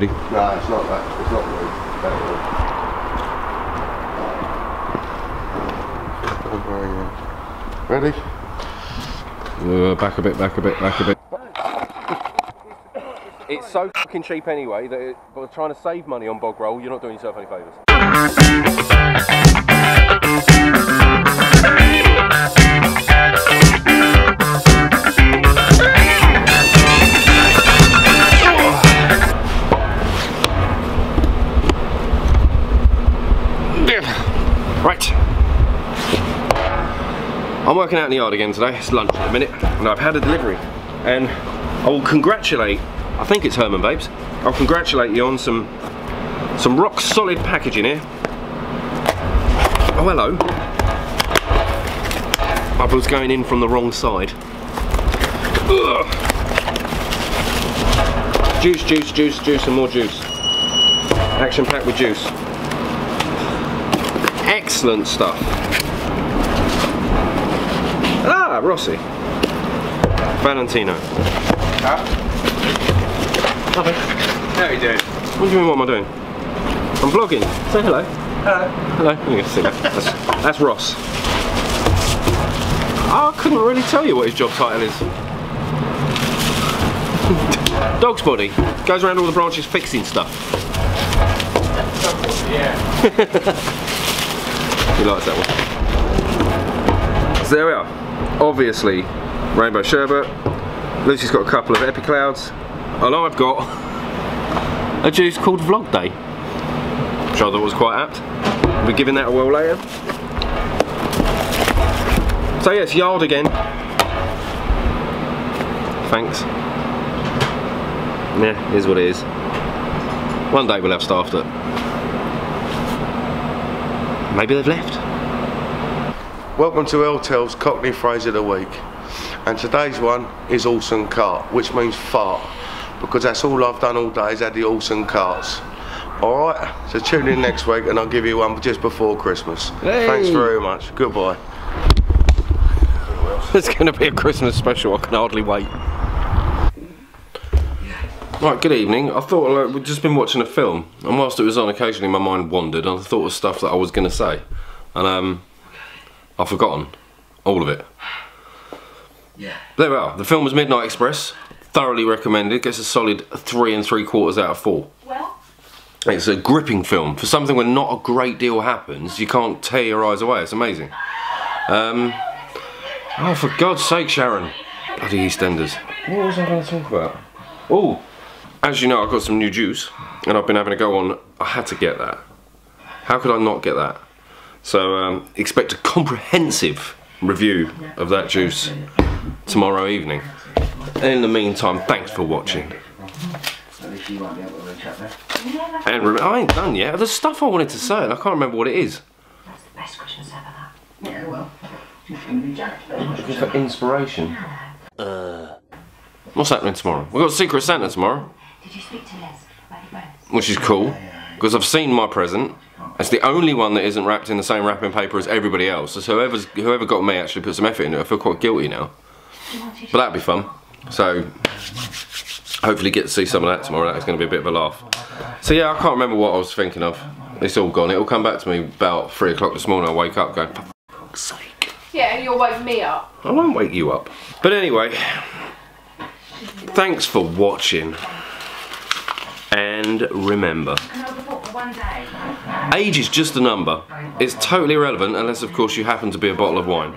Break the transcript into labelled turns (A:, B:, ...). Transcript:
A: No, it's not that. It's not rude. That Ready?
B: Uh, back a bit, back a bit, back a bit. It's so fucking cheap anyway that it, by trying to save money on bog roll, you're not doing yourself any favours. Right. I'm working out in the yard again today. It's lunch in a minute, and I've had a delivery. And I will congratulate, I think it's Herman Vapes. I'll congratulate you on some some rock solid packaging here. Oh hello. I was going in from the wrong side. Ugh. Juice, juice, juice, juice, and more juice. Action packed with juice. Excellent stuff. Ah, Rossi. Valentino.
A: Nothing. How are you doing?
B: What do you mean, what am I doing? I'm vlogging. Say hello.
A: Hello.
B: Hello. Let me get a. That's, that's Ross. I couldn't really tell you what his job title is. Dog's body. Goes around all the branches fixing stuff.
A: Yeah.
B: He likes that one. So there we are. Obviously, Rainbow Sherbet. Lucy's got a couple of Epiclouds. And I've got a juice called Vlog Day. Which I thought was quite apt. We'll be giving that a whirl later. So yes, yard again. Thanks. Yeah, is what it is. One day we'll have staff that maybe they've left.
A: Welcome to El Tel's Cockney phrase of the week. And today's one is Orson Cart, which means fart. Because that's all I've done all day is had the Orson Carts. Alright, so tune in next week and I'll give you one just before Christmas.
B: Hey.
A: Thanks very much. Goodbye.
B: It's going to be a Christmas special, I can hardly wait. Right, good evening. I thought like, we'd just been watching a film, and whilst it was on, occasionally my mind wandered, and I thought of stuff that I was going to say. And um, I've forgotten all of it.
C: Yeah.
B: There we are. The film was Midnight Express. Thoroughly recommended. Gets a solid three and three quarters out of four.
D: Well,
B: It's a gripping film. For something where not a great deal happens, you can't tear your eyes away. It's amazing. Um, oh, for God's sake, Sharon. Bloody EastEnders. What was I going to talk about? Oh, as you know, I've got some new juice, and I've been having a go on. I had to get that. How could I not get that? So um, expect a comprehensive review of that juice tomorrow evening. In the meantime, thanks for watching.
C: At least you won't be able to reach up there.
B: And I ain't done yet. There's stuff I wanted to say, and I can't remember what it is.
D: that's the best Christmas ever, that.
C: Yeah, well, just going to be jacked very much.
B: Just for inspiration. What's happening tomorrow? We've got Secret Santa tomorrow,
D: Did you speak to Les about your bonus?
B: which is cool because I've seen my present. It's the only one that isn't wrapped in the same wrapping paper as everybody else. So whoever's whoever got me actually put some effort into it. I feel quite guilty now, but that'd be fun. So hopefully get to see some of that tomorrow. That's going to be a bit of a laugh. So yeah, I can't remember what I was thinking of. It's all gone. It'll come back to me about three o'clock this morning. I wake up going, for fuck's sake.
E: Yeah, and you'll wake me up.
B: I won't wake you up. But anyway, thanks for watching. And remember, age is just a number. It's totally irrelevant unless, of course, you happen to be a bottle of wine.